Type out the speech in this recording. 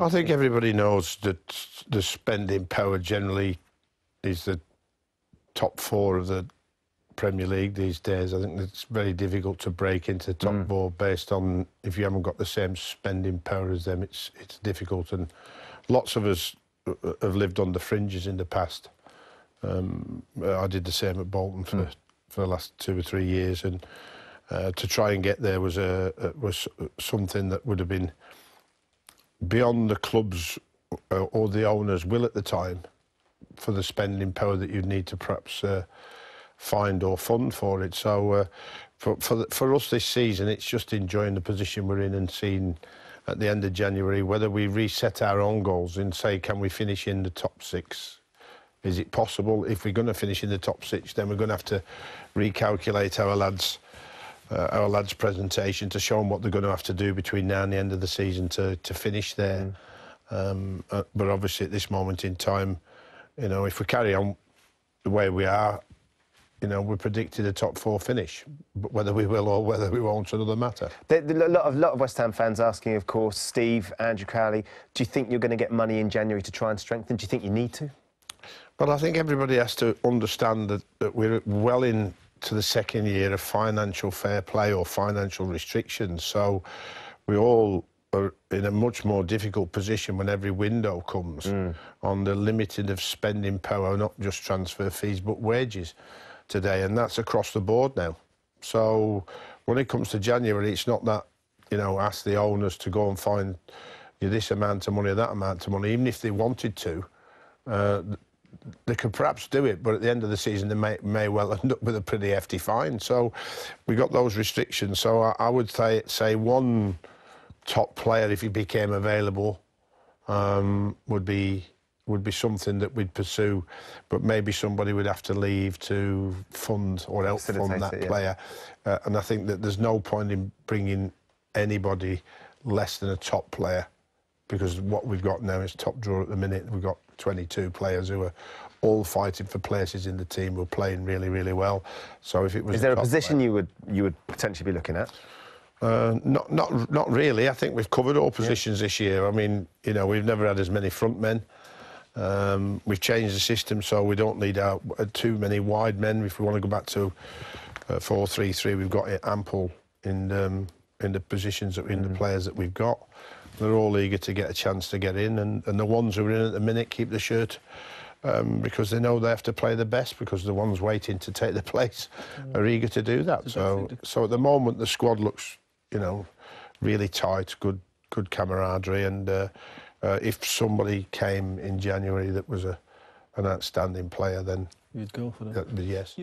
I think everybody knows that the spending power generally is the top four of the Premier League these days. I think it's very difficult to break into the top mm. four based on if you haven't got the same spending power as them. It's it's difficult, and lots of us uh, uh, have lived on the fringes in the past. Um, I did the same at Bolton for mm. for the last two or three years, and uh, to try and get there was a, a was something that would have been beyond the club's uh, or the owner's will at the time for the spending power that you'd need to perhaps uh, find or fund for it. So uh, for for, the, for us this season, it's just enjoying the position we're in and seeing at the end of January whether we reset our own goals and say, can we finish in the top six? Is it possible? If we're going to finish in the top six, then we're going to have to recalculate our lads' uh, our lads' presentation to show them what they're going to have to do between now and the end of the season to, to finish there. Mm. Um, uh, but obviously, at this moment in time, you know, if we carry on the way we are, you know, we're predicted a top four finish. But whether we will or whether we won't, another matter. a lot of lot of West Ham fans asking, of course, Steve, Andrew Cowley, do you think you're going to get money in January to try and strengthen? Do you think you need to? Well, I think everybody has to understand that, that we're well in to the second year of financial fair play or financial restrictions. So we all are in a much more difficult position when every window comes mm. on the limited of spending power, not just transfer fees, but wages today. And that's across the board now. So when it comes to January, it's not that, you know, ask the owners to go and find you know, this amount of money or that amount of money, even if they wanted to. Uh, they could perhaps do it, but at the end of the season, they may, may well end up with a pretty hefty fine. So we got those restrictions. So I, I would say, say one top player, if he became available, um, would be would be something that we'd pursue, but maybe somebody would have to leave to fund or help fund that it, yeah. player. Uh, and I think that there's no point in bringing anybody less than a top player because what we've got now is top draw at the minute. We've got 22 players who are all fighting for places in the team. We're playing really, really well. So if it was, is there a position player, you would you would potentially be looking at? Uh, not, not, not really. I think we've covered all positions yeah. this year. I mean, you know, we've never had as many front men. Um, we've changed the system so we don't need out uh, too many wide men. If we want to go back to uh, four-three-three, we've got ample in um, in the positions that in mm. the players that we've got. They're all eager to get a chance to get in, and, and the ones who are in at the minute keep the shirt um, because they know they have to play the best because the ones waiting to take the place mm. are eager to do that. So, so at the moment the squad looks, you know, really tight, good, good camaraderie, and uh, uh, if somebody came in January that was a an outstanding player, then you'd go for that. Yes.